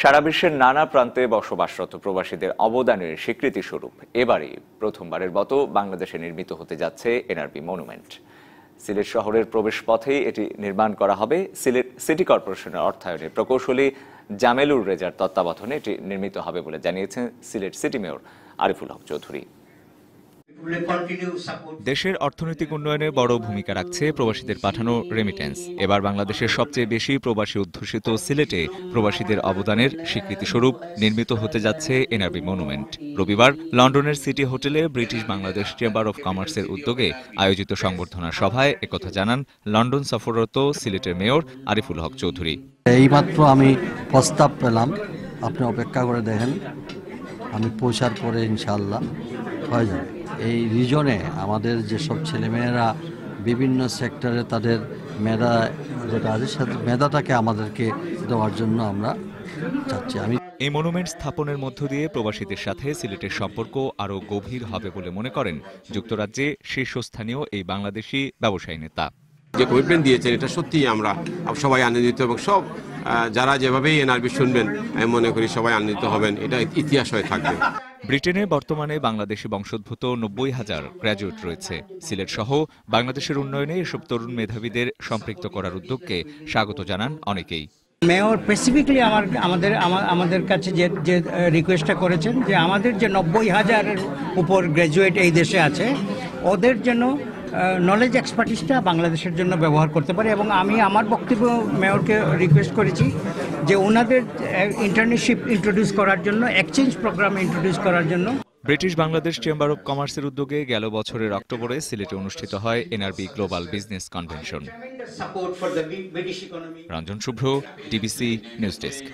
সারা বিশ্বের নানা প্রান্তে বসবাসরত প্রবাসীদের অবদানের স্বীকৃতি স্বরূপ। এবারে প্রথমবারের মতো বাংলাদেশে নির্মিত হতে যাচ্ছে এনআরবি মনুমেন্ট। সিলেট শহরের প্রবেশ পথেই এটি নির্মাণ করা হবে। সিলেট সিটি কর্পোরেশনের অর্থায়নে প্রকৌশলী জামেলুর রেজার তত্ত্বাবধানে এটি নির্মিত হবে বলে জানিয়েছেন সিলেট সিটি মেয়র আরিফুল হক চৌধুরী। দেশের অর্থনৈতিক উন্নয়নে বড় ভূমিকা রাখছে প্রবাসীদের পাঠানো রেমিটেন্স এবার বাংলাদেশের সবচেয়ে বেশি প্রবাসী অধ্যুষিত সিলেটে প্রবাসীদের অবদানের স্বীকৃতিস্বরূপ নির্মিত হতে যাচ্ছে এনআরবি মনুমেন্ট রবিবার লন্ডনের সিটি হোটেলে ব্রিটিশ বাংলাদেশ চেম্বার অব কমার্সের উদ্যোগে আয়োজিত সংবর্ধনা সভায় একথা জানান লন্ডন সফররত সিলেটের মেয়র আরিফুল হক চৌধুরী। এইমাত্র আমি প্রস্তাব পেলাম। আপনি অপেক্ষা করে দেখেন। আমি পৌঁছার পরে ইনশাল্লাহ হয়ে এই রিজনে আমাদের যেসব ছেলেমেয়েরা বিভিন্ন সেক্টরে তাদের মেধা যেটা আছে সে মেধাটাকে আমাদেরকে দেওয়ার জন্য আমরা চাচ্ছি। আমি এই মনুমেন্ট স্থাপনের মধ্য দিয়ে প্রবাসীদের সাথে সিলেটের সম্পর্ক আরও গভীর হবে বলে মনে করেন যুক্তরাজ্যে শীর্ষস্থানীয় এই বাংলাদেশি ব্যবসায়ী নেতা। যে কমিটমেন্ট দিয়েছেন এটা সত্যিই আমরা সবাই আনন্দিত এবং সব যারা যেভাবেই এনআরবি শুনবেন আমি মনে করি সবাই আনন্দিত হবেন। এটা ইতিহাস হয়ে থাকবে। ব্রিটেনে বর্তমানে বাংলাদেশি বংশোদ্ভূত নব্বই হাজার গ্র্যাজুয়েট রয়েছে। সিলেট সহ বাংলাদেশের উন্নয়নে এসব তরুণ মেধাবীদের সম্পৃক্ত করার উদ্যোগকে স্বাগত জানান অনেকেই। মেয়র স্পেসিফিকলি আমার, আমাদের আমাদের কাছে যে যে রিকোয়েস্টটা করেছেন যে আমাদের যে নব্বই হাজারের উপর গ্র্যাজুয়েট এই দেশে আছে, ওদের জন্য নলেজ এক্সপার্টিসটা বাংলাদেশের জন্য ব্যবহার করতে পারে এবং আমি আমার বক্তব্য মেয়রকে রিকোয়েস্ট করেছি যে ওনাদের ইন্টার্নশিপ ইন্ট্রোডিউস করার জন্য এক্সচেঞ্জ প্রোগ্রাম ইন্ট্রোডিউস করার জন্য। ব্রিটিশ বাংলাদেশ চেম্বার অব কমার্সের উদ্যোগে গেল বছরের অক্টোবরে সিলেটে অনুষ্ঠিত হয় NRB global business convention Ranjan Shubhra DBC news desk